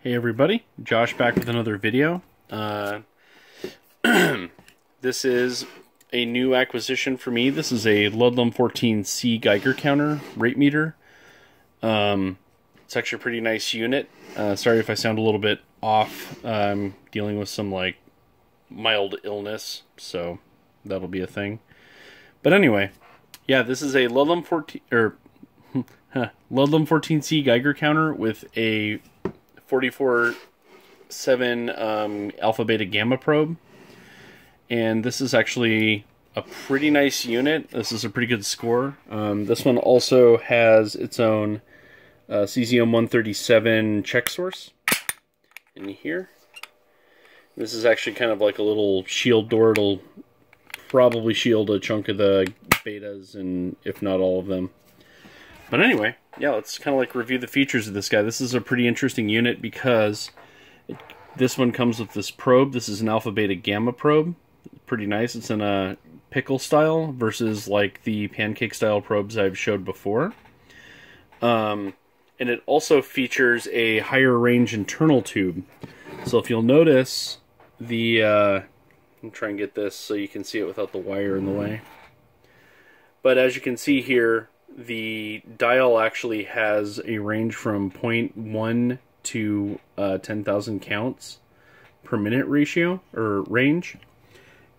Hey everybody, Josh back with another video. Uh, this is a new acquisition for me. This is a Ludlum 14C Geiger counter rate meter. Um, it's actually a pretty nice unit. Uh, sorry if I sound a little bit off. I'm dealing with some like mild illness, so that'll be a thing. But anyway, yeah, this is a Ludlum 14 or Ludlum 14C Geiger counter with a 44 7 um, alpha beta gamma probe. And this is actually a pretty nice unit. This is a pretty good score. Um, this one also has its own uh, cesium 137 check source in here. This is actually kind of like a little shield door. It'll probably shield a chunk of the betas and if not all of them. But anyway, yeah, let's kind of like review the features of this guy. This is a pretty interesting unit because it, this one comes with this probe. This is an alpha beta gamma probe. Pretty nice. It's in a pickle style versus like the pancake style probes I've showed before. Um, and it also features a higher range internal tube. So if you'll notice, the uh, I'll try and get this so you can see it without the wire in the way. But as you can see here, the dial actually has a range from 0.1 to uh, 10,000 counts per minute ratio or range.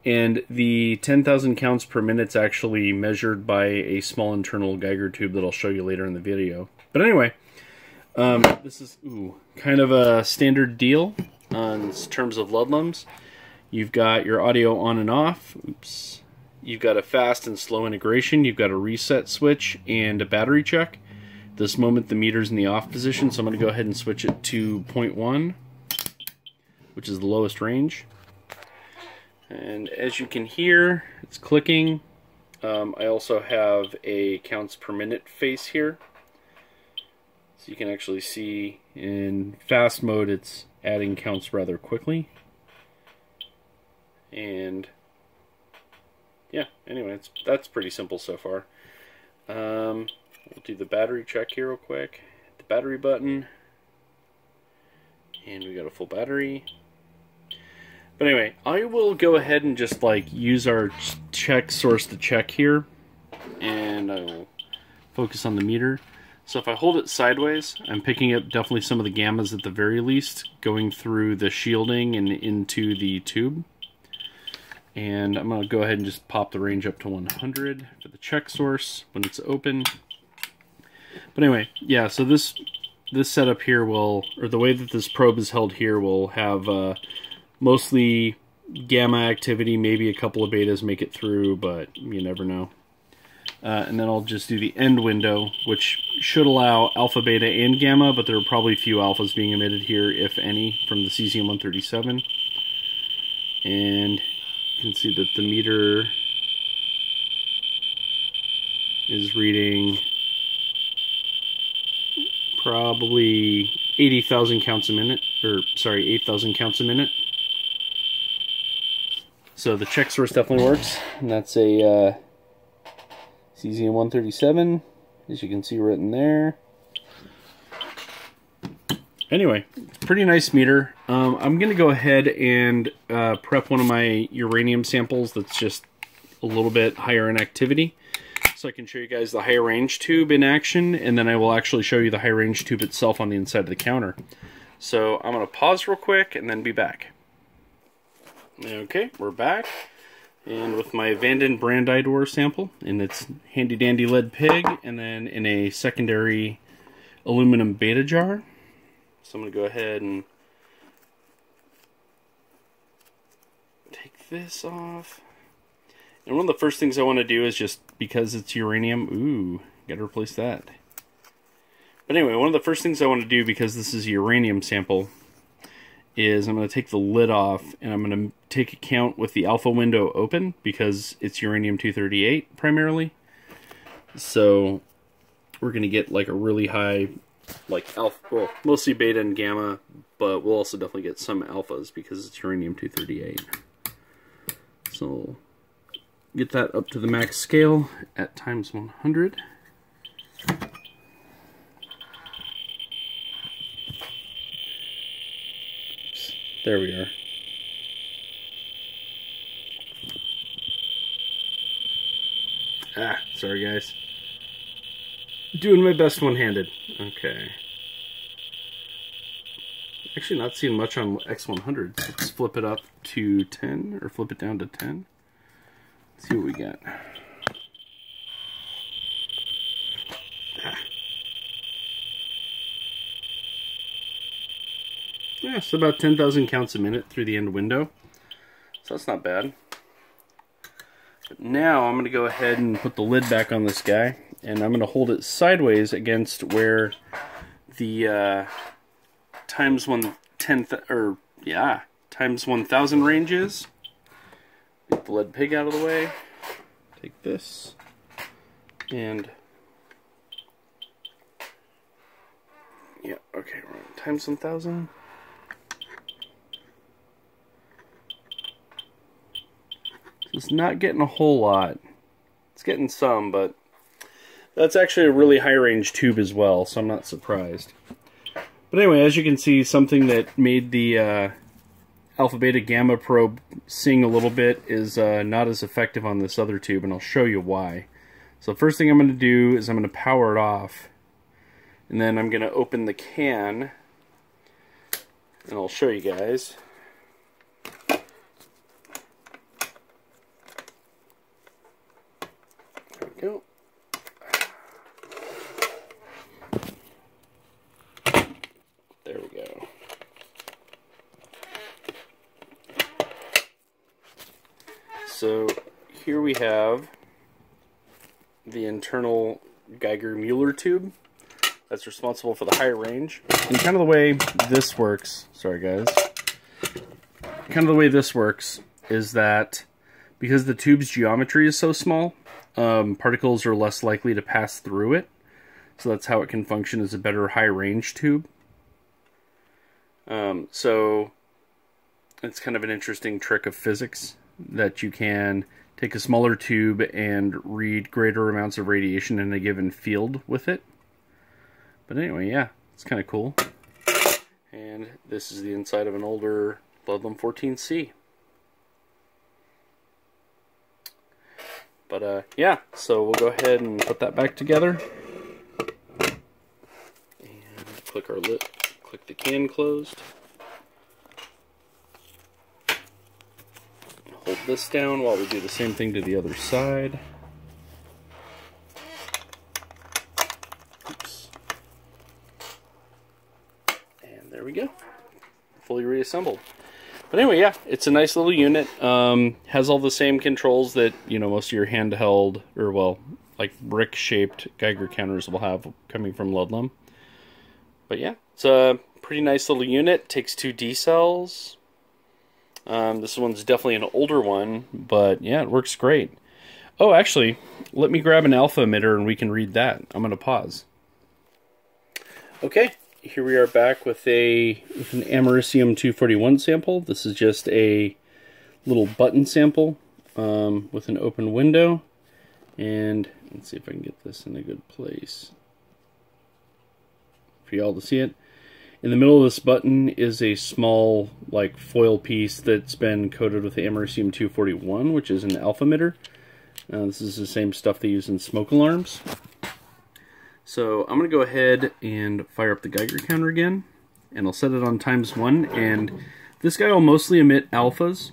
And the 10,000 counts per minute is actually measured by a small internal Geiger tube that I'll show you later in the video. But anyway, um, this is ooh, kind of a standard deal in terms of Ludlums. You've got your audio on and off. Oops. You've got a fast and slow integration. You've got a reset switch and a battery check. This moment the meter's in the off position, so I'm going to go ahead and switch it to 0.1, which is the lowest range. And as you can hear, it's clicking. Um, I also have a counts per minute face here. So you can actually see in fast mode it's adding counts rather quickly. And yeah, anyway, it's, that's pretty simple so far. Um, we'll do the battery check here real quick. The battery button. And we got a full battery. But anyway, I will go ahead and just like use our check source to check here. And I will focus on the meter. So if I hold it sideways, I'm picking up definitely some of the gammas at the very least, going through the shielding and into the tube. And I'm going to go ahead and just pop the range up to 100 to the check source when it's open. But anyway, yeah, so this this setup here will, or the way that this probe is held here will have uh, mostly gamma activity, maybe a couple of betas make it through, but you never know. Uh, and then I'll just do the end window, which should allow alpha, beta, and gamma, but there are probably few alphas being emitted here, if any, from the cesium-137. And you can see that the meter is reading probably 80,000 counts a minute, or sorry, 8,000 counts a minute. So the check source definitely works, and that's a uh, cesium 137, as you can see written there. Anyway, pretty nice meter. Um, I'm going to go ahead and uh, prep one of my uranium samples that's just a little bit higher in activity. So I can show you guys the high range tube in action, and then I will actually show you the high range tube itself on the inside of the counter. So I'm going to pause real quick and then be back. Okay, we're back. And with my Vandenbrandeite ore sample in its handy dandy lead pig, and then in a secondary aluminum beta jar. So I'm going to go ahead and take this off. And one of the first things I want to do is just, because it's uranium, ooh, got to replace that. But anyway, one of the first things I want to do, because this is a uranium sample, is I'm going to take the lid off and I'm going to take a count with the alpha window open because it's uranium-238 primarily. So we're going to get like a really high like alpha, well, mostly beta and gamma, but we'll also definitely get some alphas because it's uranium-238. So get that up to the max scale at times 100. Oops, There we are. Ah, sorry guys. Doing my best one-handed. Okay. Actually not seeing much on X100. Let's flip it up to 10, or flip it down to 10. Let's see what we got. Ah. Yeah, it's about 10,000 counts a minute through the end window. So that's not bad. But now I'm going to go ahead and put the lid back on this guy. And I'm going to hold it sideways against where the uh, times one tenth, or yeah, times 1,000 range is. Get the lead pig out of the way. Take this. And yeah, okay, times 1,000. It's not getting a whole lot. It's getting some, but that's actually a really high range tube as well, so I'm not surprised. But anyway, as you can see, something that made the uh, alpha beta gamma probe sing a little bit is uh, not as effective on this other tube, and I'll show you why. So first thing I'm going to do is I'm going to power it off, and then I'm going to open the can, and I'll show you guys. There we go. There we go. So here we have the internal Geiger-Muller tube that's responsible for the higher range. And kind of the way this works, sorry guys, kind of the way this works is that because the tube's geometry is so small, um, particles are less likely to pass through it. So that's how it can function as a better high range tube. Um, so it's kind of an interesting trick of physics that you can take a smaller tube and read greater amounts of radiation in a given field with it. But anyway, yeah, it's kind of cool. And this is the inside of an older Ludlum 14C. But uh, yeah, so we'll go ahead and put that back together. And click our lid, click the can closed. Hold this down while we do the same thing to the other side. Oops. And there we go. Fully reassembled. But anyway, yeah, it's a nice little unit. Um, has all the same controls that you know most of your handheld or well, like brick-shaped Geiger counters will have coming from Ludlum. But yeah, it's a pretty nice little unit. Takes two D cells. Um, this one's definitely an older one, but yeah, it works great. Oh, actually, let me grab an alpha emitter and we can read that. I'm going to pause. Okay, here we are back with a with an Americium 241 sample. This is just a little button sample um, with an open window. And let's see if I can get this in a good place for y'all to see it. In the middle of this button is a small like foil piece that's been coated with the Americium 241, which is an alpha emitter. Uh, this is the same stuff they use in smoke alarms. So I'm going to go ahead and fire up the Geiger counter again, and I'll set it on times one, and this guy will mostly emit alphas.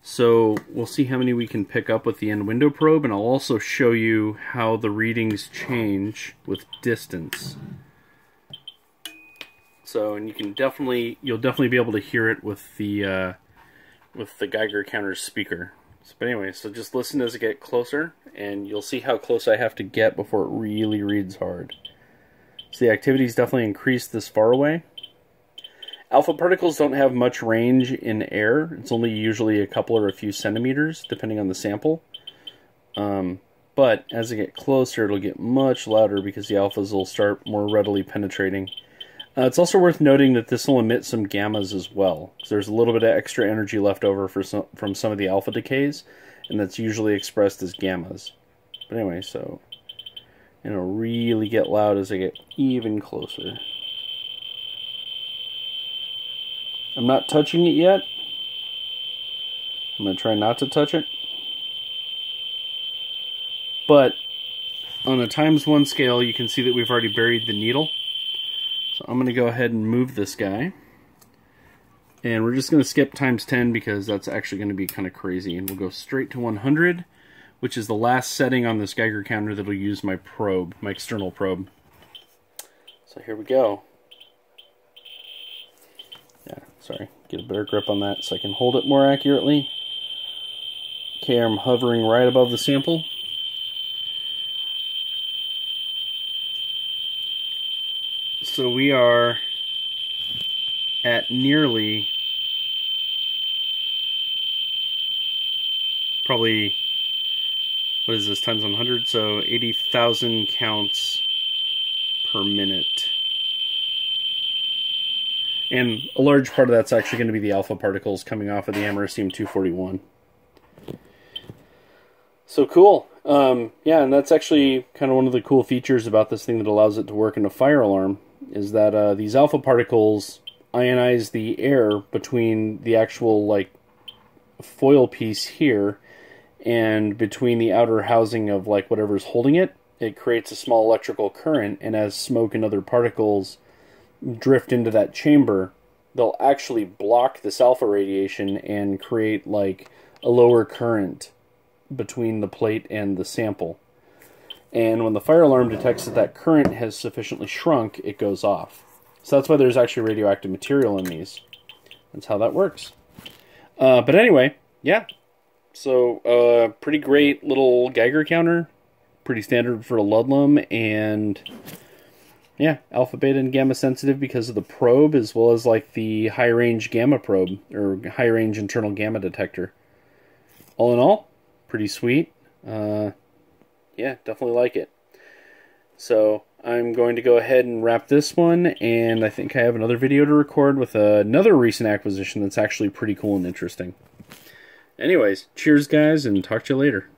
So we'll see how many we can pick up with the end window probe, and I'll also show you how the readings change with distance. So, and you can definitely, you'll definitely be able to hear it with the, uh, with the Geiger counter's speaker. So, but anyway, so just listen as it get closer, and you'll see how close I have to get before it really reads hard. So the activity's definitely increased this far away. Alpha particles don't have much range in air. It's only usually a couple or a few centimeters, depending on the sample. Um, but as they get closer, it'll get much louder because the alphas will start more readily penetrating. Uh, it's also worth noting that this will emit some gammas as well. So there's a little bit of extra energy left over for some, from some of the alpha decays, and that's usually expressed as gammas. But anyway, so it'll really get loud as I get even closer. I'm not touching it yet. I'm going to try not to touch it. But on a times one scale, you can see that we've already buried the needle. So I'm going to go ahead and move this guy. And we're just going to skip times 10 because that's actually going to be kind of crazy. And we'll go straight to 100, which is the last setting on this Geiger counter that'll use my probe, my external probe. So here we go. Yeah, sorry, get a better grip on that so I can hold it more accurately. Okay, I'm hovering right above the sample. So we are at nearly probably what is this times 100 so 80,000 counts per minute. And a large part of that's actually going to be the alpha particles coming off of the americium 241 so cool. Um, yeah and that's actually kind of one of the cool features about this thing that allows it to work in a fire alarm is that uh, these alpha particles ionize the air between the actual like foil piece here and between the outer housing of like whatever's holding it. It creates a small electrical current and as smoke and other particles drift into that chamber they'll actually block this alpha radiation and create like a lower current between the plate and the sample and when the fire alarm detects that that current has sufficiently shrunk, it goes off. So that's why there's actually radioactive material in these. That's how that works. Uh, but anyway, yeah. So, uh, pretty great little Geiger counter. Pretty standard for a Ludlum. And, yeah, alpha, beta, and gamma sensitive because of the probe, as well as, like, the high-range gamma probe, or high-range internal gamma detector. All in all, pretty sweet. Uh, yeah, definitely like it. So I'm going to go ahead and wrap this one, and I think I have another video to record with another recent acquisition that's actually pretty cool and interesting. Anyways, cheers, guys, and talk to you later.